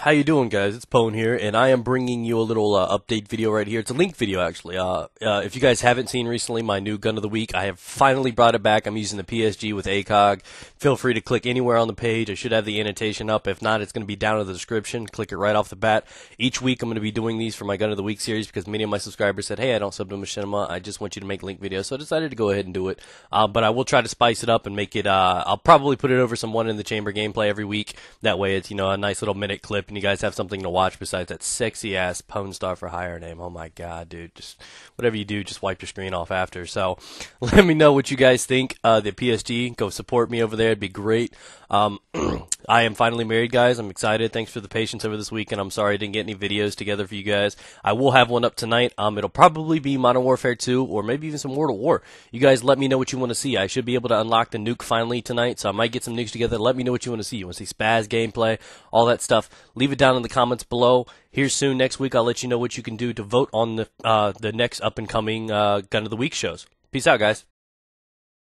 How you doing, guys? It's Pone here, and I am bringing you a little uh, update video right here. It's a link video, actually. Uh, uh, if you guys haven't seen recently my new gun of the week, I have finally brought it back. I'm using the PSG with ACOG. Feel free to click anywhere on the page. I should have the annotation up. If not, it's going to be down in the description. Click it right off the bat. Each week, I'm going to be doing these for my gun of the week series because many of my subscribers said, "Hey, I don't sub to Machinima. I just want you to make link videos." So I decided to go ahead and do it. Uh, but I will try to spice it up and make it. Uh, I'll probably put it over some one in the chamber gameplay every week. That way, it's you know a nice little minute clip, and you guys have something to watch besides that sexy ass Pone Star for Hire name. Oh my god, dude! Just whatever you do, just wipe your screen off after. So let me know what you guys think. Uh, the PSG, go support me over there. It'd be great. Um, I am finally married, guys. I'm excited. Thanks for the patience over this weekend. I'm sorry I didn't get any videos together for you guys. I will have one up tonight. Um, it'll probably be Modern Warfare 2 or maybe even some World of War. You guys let me know what you want to see. I should be able to unlock the nuke finally tonight, so I might get some nukes together. Let me know what you want to see. You want to see SPAS gameplay, all that stuff. Leave it down in the comments below. Here soon next week, I'll let you know what you can do to vote on the uh, the next up and coming uh, Gun of the Week shows. Peace out, guys.